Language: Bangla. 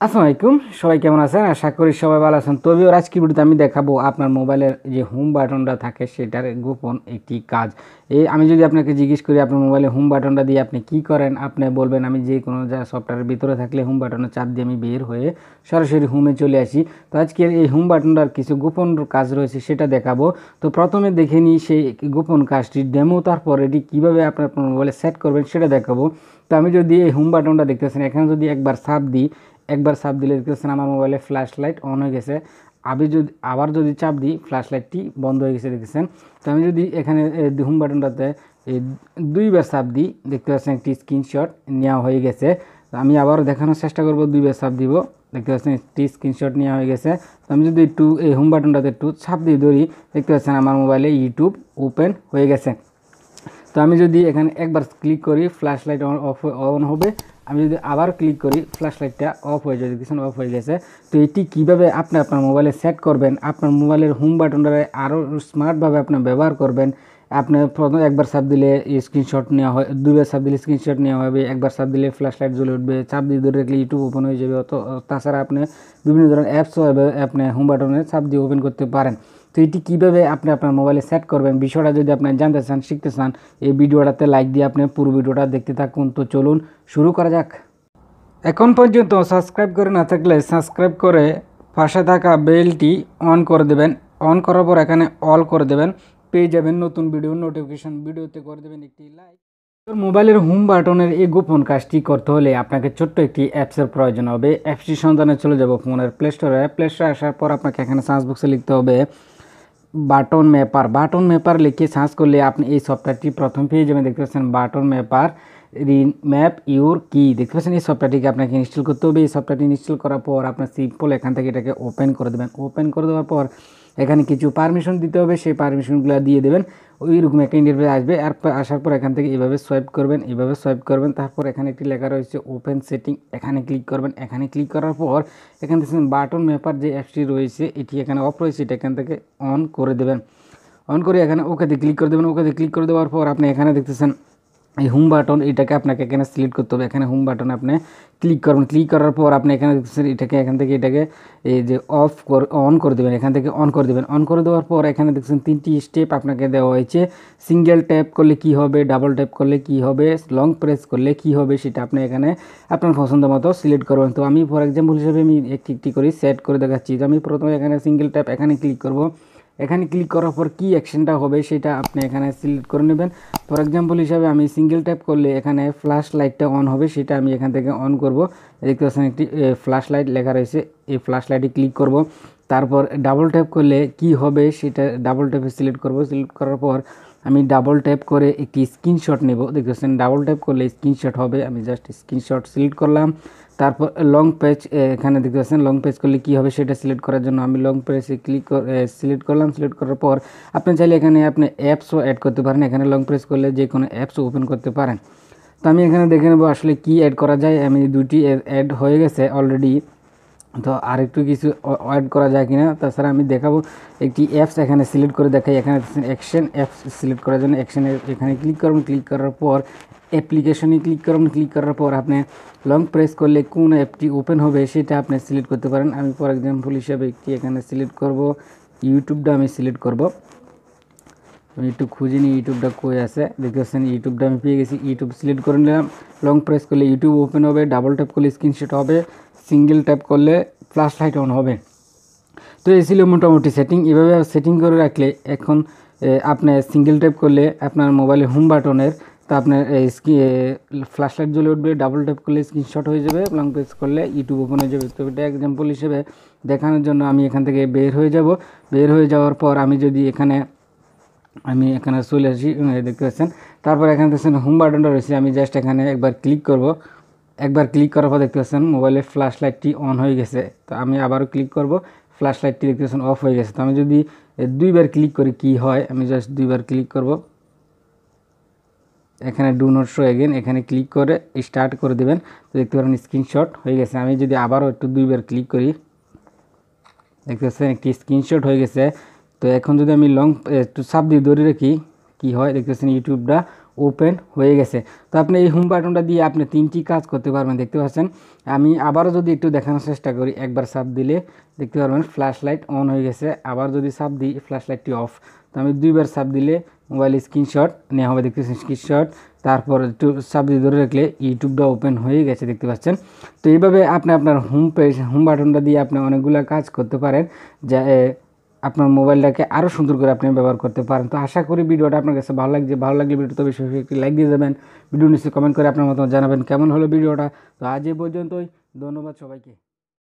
আসসালামু আলাইকুম, সবাই কেমন আছেন? আশা করি সবাই ভালো আছেন। তবেও আজকের ভিডিওতে আমি দেখাবো আপনার মোবাইলের যে হোম বাটনটা থাকে, সেটার গোপন একটি কাজ। এই আমি যদি আপনাকে জিজ্ঞেস করি, আপনার মোবাইলে হোম বাটনটা দিয়ে আপনি কি করেন? আপনি বলবেন, আমি যে কোনো যা সফটওয়্যারের ভিতরে থাকলে হোম বাটনের চাপ দিয়ে আমি বের হয়ে সরাসরি হোমে চলে আসি। তো আজকের এই হোম বাটনটার কিছু গোপন কাজ রয়েছে, সেটা দেখাবো। তো প্রথমে দেখে নিই সেই গোপন কাজটি ডেমো তারপর এটি কীভাবে আপনার আপনার মোবাইলে সেট করবেন, সেটা দেখাবো। তো আমি যদি এই হোম বাটনটা দেখতেছেন, এখানে যদি একবার সাপ দিই একবার চাপ দিলে দেখতেছেন আমার মোবাইলে ফ্ল্যাশ লাইট অন হয়ে গেছে। আমি যদি, আবার যদি চাপ দিই ফ্ল্যাশ লাইটটি বন্ধ হয়ে গেছে, দেখতেছেন। তো আমি যদি এখানে হোম বাটনটাতে দুইবার চাপ দিই, দেখতে পাচ্ছেন একটি স্ক্রিনশট নেওয়া হয়ে গেছে। আমি আবার দেখানোর চেষ্টা করব, দুইবার চাপ দিব, দেখতে পাচ্ছেন একটি স্ক্রিনশট নেওয়া হয়ে গেছে। তো আমি যদি একটু, এই হোম বাটনটাতে একটু চাপ দিয়ে ধরি, দেখতে পাচ্ছেন আমার মোবাইলে ইউটিউব ওপেন হয়ে গেছে। তো আমি যদি এখানে একবার ক্লিক করি ফ্ল্যাশ লাইট অফ অন হবে আমি যদি আবার ক্লিক করি ফ্ল্যাশ লাইটটা অফ হয়ে যায় দেখছেন অফ হয়ে গেছে, তো এটি কীভাবে আপনি আপনার মোবাইলে সেট করবেন? আপনার মোবাইলের হোম বাটনটা আরও স্মার্টভাবে আপনি ব্যবহার করবেন। আপনি প্রথম একবার চাপ দিলে স্ক্রিনশট নেওয়া হয়, দুইবার চাপ দিলে স্ক্রিনশট নেওয়া হবে, একবার চাপ দিলে ফ্ল্যাশ লাইট জ্বলে উঠবে, চাপ দিয়ে ধরে রাখলে ইউটিউব ওপেন হয়ে যাবে, অত তাছাড়া আপনি বিভিন্ন ধরনের অ্যাপসও আপনি হোম বাটনে চাপ দিয়ে ওপেন করতে পারেন। তো এটি কীভাবে আপনি আপনার মোবাইলে সেট করবেন? বিষয়টা যদি আপনি জানতে চান, শিখতে চান, এই ভিডিওটাতে লাইক দিয়ে আপনি পুরো ভিডিওটা দেখতে থাকুন। তো চলুন শুরু করা যাক। এখন পর্যন্ত সাবস্ক্রাইব করে না থাকলে সাবস্ক্রাইব করে পাশে থাকা বেলটি অন করে দেবেন। অন করার পর এখানে অল করে দেবেন। পেয়ে যাবেন নতুন ভিডিও নোটিফিকেশন ভিডিওতে করে দেবেন একটি লাইক মোবাইলের হোম বাটনের এই গোপন কাজটি করতে হলে আপনাকে ছোট্ট একটি অ্যাপসের প্রয়োজন হবে। অ্যাপসটি সন্ধানে চলে যাব ফোনের প্লে স্টোরে প্লে স্টোরে আসার পর আপনাকে এখানে সার্চ বক্সে লিখতে হবে বাটন ম্যাপার। বাটন ম্যাপার লিখে সার্চ করলে আপনি এই সফটওয়্যারটি প্রথম পেয়ে যাবেন। দেখতে পাচ্ছেন বাটন ম্যাপার ম্যাপ ইউর কি। দেখতে পাচ্ছেন এই সফটওয়্যারটিকে আপনাকে ইনস্টল করতে হবে। এই সফটওয়্যারটি ইনস্টল করার পর আপনার সিম্পল এখান থেকে এটাকে ওপেন করে দেবেন। ওপেন করে দেওয়ার পর এখানে কিছু পারমিশন দিতে হবে, সেই পারমিশনগুলো দিয়ে দেবেন। ওইরকম একটা ইন্টারভিউ আসবে, আর আসার পর এখান থেকে এভাবে সোয়াইপ করবেন, এভাবে সোয়াইপ করবেন, তারপর এখানে একটি লেখা রয়েছে ওপেন সেটিং এখানে ক্লিক করবেন। এখানে ক্লিক করার পর এখান থেকে বাটন ম্যাপার যে অ্যাপসটি রয়েছে, এটি এখানে অফ রয়েছে, এটা এখান থেকে অন করে দেবেন। অন করে এখানে ওকেতে ক্লিক করে দেবেন ওকেতে ক্লিক করে দেওয়ার পর আপনি এখানে দেখতেছেন এই হোম বাটন এটাকে আপনাকে এখানে সিলেক্ট করতে হবে। এখানে হোম বাটন আপনি ক্লিক করবেন। ক্লিক করার পর আপনি এখানে এটাকে, এখান থেকে এটাকে এই যে অফ অন করে দেবেন। এখান থেকে অন করে দেবেন। অন করে দেওয়ার পর এখানে দেখছেন তিনটি স্টেপ আপনাকে দেওয়া হয়েছে। সিঙ্গেল ট্যাপ করলে কি হবে ডাবল ট্যাপ করলে কি হবে লং প্রেস করলে কি হবে সেটা আপনি এখানে আপনার পছন্দ মতো সিলেক্ট করবেন। তো আমি ফর এক্সাম্পল হিসেবে আমি একটি একটি করে সেট করে দেখাচ্ছি। তো আমি প্রথমে এখানে সিঙ্গেল ট্যাপ এখানে ক্লিক করব। এখানে ক্লিক করার পর কী অ্যাকশনটা হবে সেটা আপনি এখানে সিলেক্ট করে নেবেন। ফর এক্সাম্পল হিসাবে আমি সিঙ্গেল ট্যাপ করলে এখানে ফ্ল্যাশ লাইটটা অন হবে, সেটা আমি এখান থেকে অন করব। দেখতে পাচ্ছেন একটি ফ্ল্যাশ লাইট লেখা রয়েছে, এই ফ্ল্যাশ লাইটে ক্লিক করব। তারপর ডাবল ট্যাপ করলে কি হবে সেটা ডাবল ট্যাপে সিলেক্ট করব। সিলেক্ট করার পর আমি ডাবল ট্যাপ করে একটি স্ক্রিনশট নেব। দেখতে পাচ্ছেন ডাবল ট্যাপ করলে স্ক্রিনশট হবে। আমি জাস্ট স্ক্রিনশট সিলেক্ট করলাম। তারপর লং পেজ এখানে দেখতে পাচ্ছেন লং পেজ করলে কী হবে সেটা সিলেক্ট করার জন্য আমি লং পেজে ক্লিক সিলেক্ট করলাম। সিলেক্ট করার পর আপনি চাইলে এখানে আপনি অ্যাপসও অ্যাড করতে পারেন। এখানে লং প্রেস করলে যে কোনো অ্যাপসও ওপেন করতে পারেন। তো আমি এখানে দেখে নেব আসলে কি অ্যাড করা যায়। আমি দুটি অ্যাড হয়ে গেছে অলরেডি তো আরেকটু কিছু অ্যাড করা যায় কিনা, তাছাড়া আমি দেখাবো একটি অ্যাপস এখানে সিলেক্ট করে দেখাই। এখানে অ্যাকশন অ্যাপস সিলেক্ট করার জন্য অ্যাকশনে এখানে ক্লিক করবেন। ক্লিক করার পর অ্যাপ্লিকেশনে ক্লিক করবেন। ক্লিক করার পর আপনি লং প্রেস করলে কোন অ্যাপটি ওপেন হবে সেটা আপনি সিলেক্ট করতে পারেন। আমি ফর এক্সাম্পল হিসাবে একটি এখানে সিলেক্ট করব। ইউটিউবটা আমি সিলেক্ট করব। আমি একটু খুঁজে নিই ইউটিউবটা কই আছে। দেখতে পাচ্ছেন ইউটিউবটা আমি পেয়ে গেছি। ইউটিউব সিলেক্ট করে নিলাম। লং প্রেস করলে ইউটিউব ওপেন হবে। ডাবল ট্যাপ করলে স্ক্রিনশট হবে। সিঙ্গেল ট্যাপ করলে ফ্ল্যাশ লাইট অন হবে। তো এই ছিল মোটামুটি সেটিং এভাবে সেটিং করে রাখলে এখন আপনি সিঙ্গেল ট্যাপ করলে আপনার মোবাইলে হোম বাটনের তো আপনার ফ্ল্যাশ লাইট জ্বলে উঠবে ডাবল ট্যাপ করলে স্ক্রিনশট হয়ে যাবে লং প্রেস করলে ইউটিউব ওপেন হয়ে যাবে। তো এটা এক্সাম্পল হিসেবে দেখানোর জন্য আমি এখান থেকে বের হয়ে যাব। বের হয়ে যাওয়ার পর আমি যদি এখানে, আমি এখানে চলে আসি দেখতে পাচ্ছেন? তারপর এখানে দেখছেন হোম বাটনটা রয়েছে। আমি জাস্ট এখানে একবার ক্লিক করব। একবার ক্লিক করার পর দেখতে পাচ্ছেন মোবাইলের ফ্ল্যাশ লাইটটি অন হয়ে গেছে। তো আমি আবারও ক্লিক করব ফ্ল্যাশ লাইটটি দেখতে পাচ্ছেন অফ হয়ে গেছে। তো আমি যদি দুইবার ক্লিক করি কি হয়, আমি জাস্ট দুইবার ক্লিক করব। এখানে ডু নোট শো এগেন এখানে ক্লিক করে স্টার্ট করে দেবেন। তো দেখতে পারেন স্ক্রিনশট হয়ে গেছে। আমি যদি আবারও একটু দুইবার ক্লিক করি, দেখতে পাচ্ছেন একটি স্ক্রিনশট হয়ে গেছে। তো এখন যদি আমি লং একটু সাপ দিয়ে ধরে রাখি, কী হয়, দেখতে পাচ্ছেন ইউটিউবটা ওপেন হয়ে গেছে। তো আপনি এই হোম বাটনটা দিয়ে আপনি তিনটি কাজ করতে পারবেন, দেখতে পাচ্ছেন? আমি আবারও যদি একটু দেখানোর চেষ্টা করি, একবার সাপ দিলে দেখতে পারবেন ফ্ল্যাশ লাইট অন হয়ে গেছে। আবার যদি সাপ দিই ফ্ল্যাশ লাইটটি অফ তো আমি দুইবার সাপ দিলে মোবাইল স্ক্রিনশট নেওয়া হবে, দেখতেছেন স্ক্রিনশট তারপর একটু দিয়ে ধরে রাখলে ইউটিউবটা ওপেন হয়ে গেছে, দেখতে পাচ্ছেন? তো এইভাবে আপনি আপনার হোম পেজ হোম বাটনটা দিয়ে আপনি অনেকগুলো কাজ করতে পারেন। যা আপনার মোবাইলটাকে আরও সুন্দর করে আপনি ব্যবহার করতে পারেন। তো আশা করি ভিডিওটা আপনার কাছে ভালো লাগছে। ভালো লাগলে ভিডিওটা বেশি বেশি একটি লাইক দিয়ে যাবেন। ভিডিও নিশ্চয়ই কমেন্ট করে আপনার মতো জানাবেন কেমন হলো ভিডিওটা। তো আজ এই পর্যন্তই। ধন্যবাদ সবাইকে।